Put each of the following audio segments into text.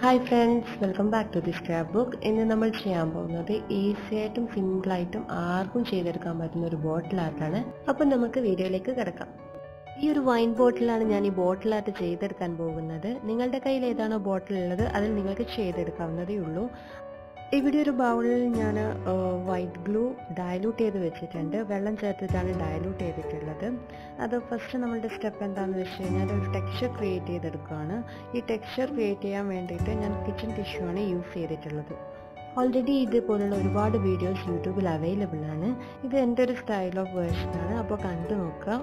Hi friends welcome back to the scrapbook ഇന്ന് നമ്മൾ ചെയ്യാൻ പോകുന്നത് ഈസി ആയിട്ടും സിമ്പിളായിട്ടും ആർക്കും ചെയ്തെടുക്കാൻ പറ്റുന്ന ഒരു ബോട്ടിൽ ആർട്ടാണ് അപ്പം നമുക്ക് വീഡിയോയിലേക്ക് കിടക്കാം. ഈ ഒരു വൈൻ ബോട്ടിലാണ് ഞാൻ ഈ ബോട്ടിൽ ആർട്ട് ചെയ്തെടുക്കാൻ പോകുന്നത്. നിങ്ങളുടെ കയ്യിൽ ഏതാണോ ബോട്ടിൽ ഉള്ളത് അതിൽ നിങ്ങൾക്ക് ചെയ്തെടുക്കാവുന്നതേ ഉള്ളൂ. ഇവിടെ ഒരു ബൗളിൽ ഞാൻ വൈറ്റ് ഗ്ലൂ ഡയലൂട്ട് ചെയ്ത് വെച്ചിട്ടുണ്ട്. വെള്ളം ചേർത്തിട്ടാണ് ഡയലൂട്ട് ചെയ്തിട്ടുള്ളത്. അത് ഫസ്റ്റ് നമ്മളുടെ സ്റ്റെപ്പ് എന്താണെന്ന് വെച്ച് കഴിഞ്ഞാൽ ഒരു ടെക്സ്ചർ ക്രിയേറ്റ് ചെയ്തെടുക്കുകയാണ്. ഈ ടെക്സ്ചർ ക്രിയേറ്റ് ചെയ്യാൻ വേണ്ടിയിട്ട് ഞാൻ കിച്ചൺ ടിഷ്യൂ ആണ് യൂസ് ചെയ്തിട്ടുള്ളത്. ഓൾറെഡി ഇതുപോലുള്ള ഒരുപാട് വീഡിയോസ് യൂട്യൂബിൽ അവൈലബിൾ ആണ്. ഇത് എന്റെ ഒരു സ്റ്റൈൽ ഓഫ് വേർഷനാണ് അപ്പോൾ കണ്ടു നോക്കാം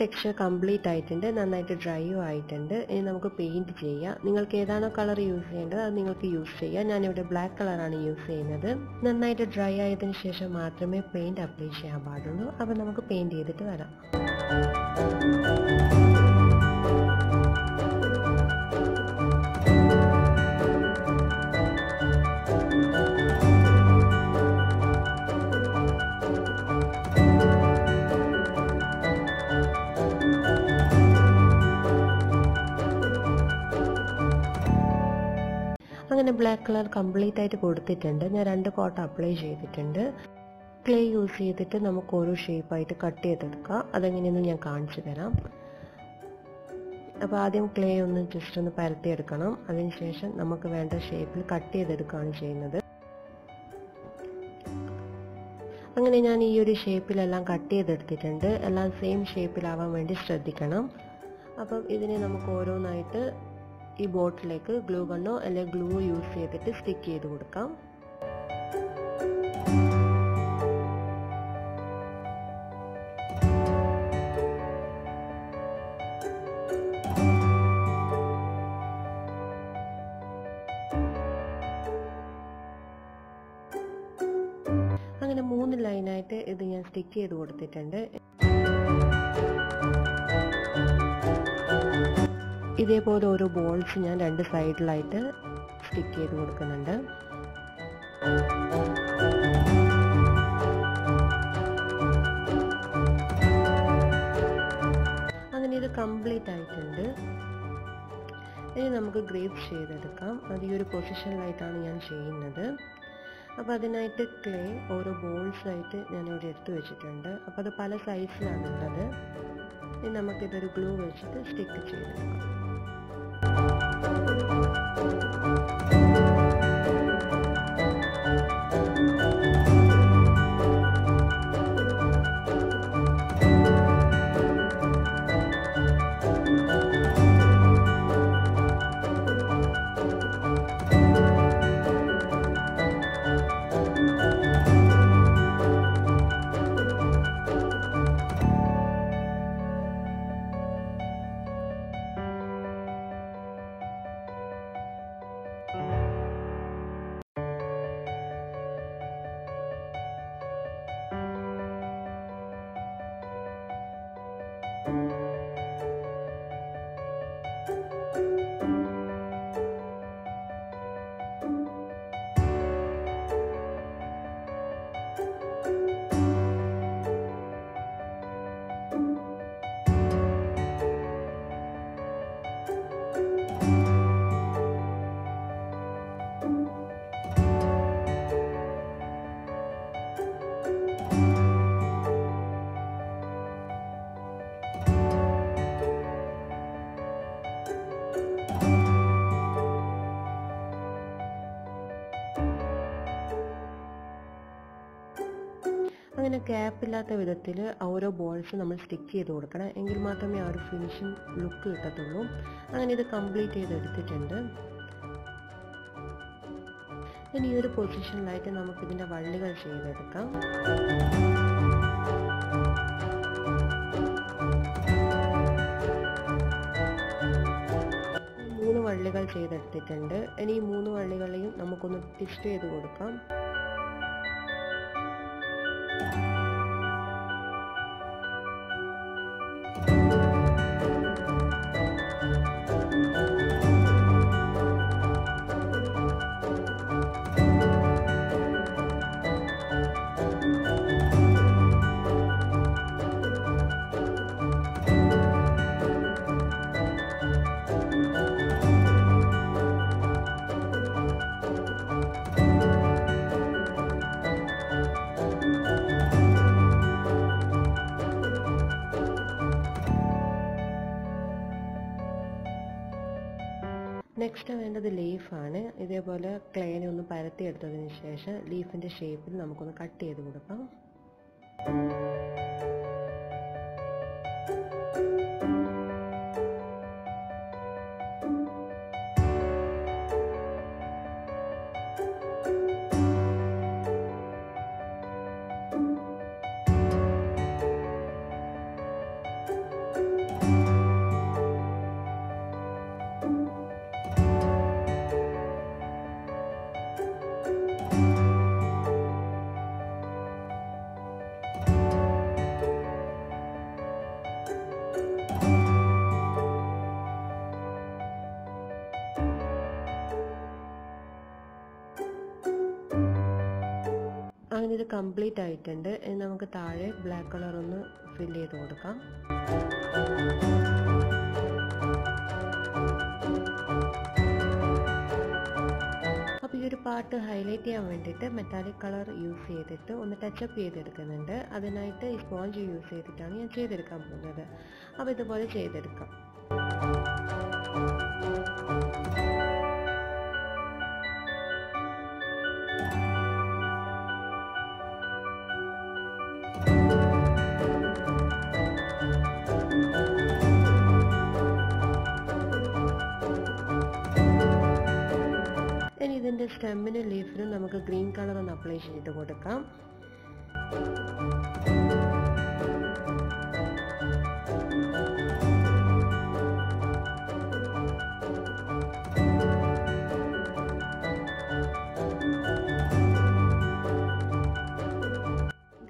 ടെക്സ്ചർ കംപ്ലീറ്റ് ആയിട്ടുണ്ട് നന്നായിട്ട് ഡ്രൈയും ആയിട്ടുണ്ട്. ഇനി നമുക്ക് പെയിന്റ് ചെയ്യാം. നിങ്ങൾക്ക് ഏതാണോ കളർ യൂസ് ചെയ്യേണ്ടത് അത് നിങ്ങൾക്ക് യൂസ് ചെയ്യാം. ഞാനിവിടെ ബ്ലാക്ക് കളറാണ് യൂസ് ചെയ്യുന്നത്. നന്നായിട്ട് ഡ്രൈ ആയതിനു ശേഷം മാത്രമേ പെയിന്റ് അപ്ലൈ ചെയ്യാൻ പാടുള്ളൂ. അപ്പോൾ നമുക്ക് പെയിന്റ് ചെയ്തിട്ട് വരാം. അങ്ങനെ ബ്ലാക്ക് കളർ കംപ്ലീറ്റ് ആയിട്ട് കൊടുത്തിട്ടുണ്ട്. ഞാൻ രണ്ട് കോട്ട അപ്ലൈ ചെയ്തിട്ടുണ്ട്. ക്ലേ യൂസ് ചെയ്തിട്ട് നമുക്ക് ഓരോ ഷേപ്പായിട്ട് കട്ട് ചെയ്തെടുക്കാം. അതെങ്ങനെയെന്ന് ഞാൻ കാണിച്ചു തരാം. അപ്പോൾ ആദ്യം ക്ലേ ഒന്ന് ജസ്റ്റ് ഒന്ന് പരത്തിയെടുക്കണം. അതിനുശേഷം നമുക്ക് വേണ്ട ഷേപ്പിൽ കട്ട് ചെയ്തെടുക്കുകയാണ് ചെയ്യുന്നത്. അങ്ങനെ ഞാൻ ഈ ഒരു ഷേപ്പിലെല്ലാം കട്ട് ചെയ്തെടുത്തിട്ടുണ്ട്. എല്ലാം സെയിം ഷേപ്പിലാവാൻ വേണ്ടി ശ്രദ്ധിക്കണം. അപ്പം ഇതിനെ നമുക്ക് ഓരോന്നായിട്ട് ഈ ബോട്ടിലേക്ക് ഗ്ലൂ ഗണ്ണോ അല്ലെങ്കിൽ ഗ്ലൂ യൂസ് ചെയ്തിട്ട് സ്റ്റിക്ക് ചെയ്ത് കൊടുക്കാം. അങ്ങനെ മൂന്ന് ലൈനായിട്ട് ഇത് ഞാൻ സ്റ്റിക്ക് ചെയ്ത് കൊടുത്തിട്ടുണ്ട്. ഇതേപോലെ ഓരോ ബോൾസ് ഞാൻ രണ്ട് സൈഡിലായിട്ട് സ്റ്റിക്ക് ചെയ്ത് കൊടുക്കുന്നുണ്ട്. അങ്ങനെ ഇത് കംപ്ലീറ്റ് ആയിട്ടുണ്ട്. ഇനി നമുക്ക് ഗ്രേപ്പ് ചെയ്തെടുക്കാം. അത് ഈ ഒരു പൊസിഷനിലായിട്ടാണ് ഞാൻ ചെയ്യുന്നത്. അപ്പോൾ അതിനായിട്ട് ക്ലേ ഓരോ ബോൾസ് ആയിട്ട് ഞാൻ ഇവിടെ എടുത്തു വെച്ചിട്ടുണ്ട്. അപ്പോൾ അത് പല സൈസിലാണുള്ളത് ഇനി നമുക്കിതൊരു ഗ്ലൂ വെച്ചിട്ട് സ്റ്റിക്ക് ചെയ്തെടുക്കാം. അങ്ങനെ ഗ്യാപ്പില്ലാത്ത വിധത്തിൽ ഓരോ ബോൾസ് നമ്മൾ സ്റ്റിക്ക് ചെയ്ത് കൊടുക്കണം. എങ്കിൽ മാത്രമേ ആ ഒരു ഫിനിഷിങ് ലുക്ക് കിട്ടത്തുള്ളൂ. അങ്ങനെ ഇത് കംപ്ലീറ്റ് ചെയ്തെടുത്തിട്ടുണ്ട്. ഇനി ഈ ഒരു പൊസിഷനിലായിട്ട് നമുക്കിതിന്റെ വള്ളികൾ ചെയ്തെടുക്കാം. മൂന്ന് വള്ളികൾ ചെയ്തെടുത്തിട്ടുണ്ട്. ഇനി ഈ മൂന്ന് വള്ളികളെയും നമുക്കൊന്ന് ട്വിസ്റ്റ് ചെയ്ത് കൊടുക്കാം. നെക്സ്റ്റ് വേണ്ടത് ലീഫാണ് ഇതേപോലെ ക്ലേനെ ഒന്ന് പരത്തിയെടുത്തതിന് ശേഷം ലീഫിന്റെ ഷേപ്പിൽ നമുക്കൊന്ന് കട്ട് ചെയ്ത് കൊടുക്കാം. കംപ്ലീറ്റ് ആയിട്ടുണ്ട്. ഇനി നമുക്ക് താഴെ ബ്ലാക്ക് കളർ ഒന്ന് ഫിൽ ചെയ്ത് കൊടുക്കാം. അപ്പോൾ ഈ ഒരു പാർട്ട് ഹൈലൈറ്റ് ചെയ്യാൻ വേണ്ടിയിട്ട് മെറ്റാലിക് കളർ യൂസ് ചെയ്തിട്ട് ഒന്ന് ടച്ചപ്പ് ചെയ്തെടുക്കുന്നുണ്ട്. അതിനായിട്ട് ഈ സ്പോഞ്ച് യൂസ് ചെയ്തിട്ടാണ് ഞാൻ ചെയ്തെടുക്കാൻ പോകുന്നത്. അപ്പോൾ ഇതുപോലെ ചെയ്തെടുക്കാം. ഇതിന്റെ സ്റ്റെമ്മിനും ലീഫിനും നമുക്ക് ഗ്രീൻ കളർ ഒന്ന് അപ്ലൈ ചെയ്ത് കൊടുക്കാം.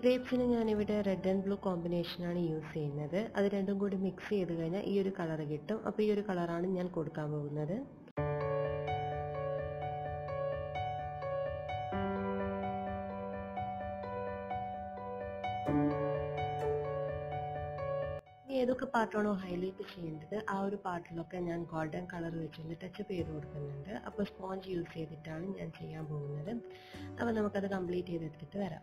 ഗ്രേപ്സിന് ഞാനിവിടെ റെഡ് ആൻഡ് ബ്ലൂ കോമ്പിനേഷനാണ് യൂസ് ചെയ്യുന്നത്. അത് രണ്ടും കൂടി മിക്സ് ചെയ്ത് കഴിഞ്ഞാൽ ഈ ഒരു കളർ കിട്ടും. അപ്പോൾ ഈ ഒരു കളറാണ് ഞാൻ കൊടുക്കാൻ പോകുന്നത്. ഏതൊക്കെ പാർട്ടാണോ ഹൈലൈറ്റ് ചെയ്യേണ്ടത്? ആ ഒരു പാർട്ടിലൊക്കെ ഞാൻ ഗോൾഡൻ കളർ വെച്ചൊന്ന് ടച്ചപ്പ് ചെയ്ത് കൊടുക്കുന്നുണ്ട്. അപ്പോൾ സ്പോഞ്ച് യൂസ് ചെയ്തിട്ടാണ് ഞാൻ ചെയ്യാൻ പോകുന്നത്. അപ്പോൾ നമുക്കത് കംപ്ലീറ്റ് ചെയ്തെടുത്തിട്ട് വരാം.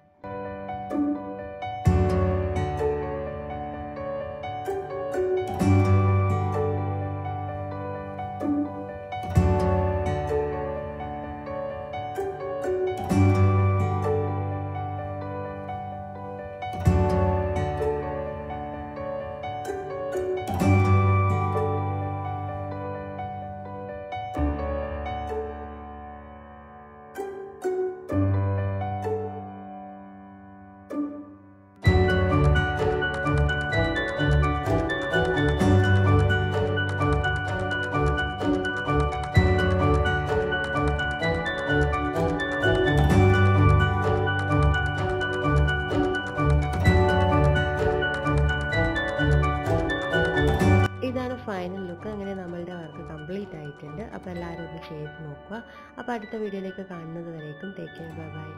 ഇതാണ് ഫൈനൽ ലുക്ക് അങ്ങനെ നമ്മളുടെ വർക്ക് കംപ്ലീറ്റ് ആയിട്ടുണ്ട്. അപ്പോൾ എല്ലാവരും ഒന്ന് ചെയ്ത് നോക്കുക. അപ്പോൾ അടുത്ത വീഡിയോയിലേക്ക് കാണുന്നത് വരേക്കും. Take care bye bye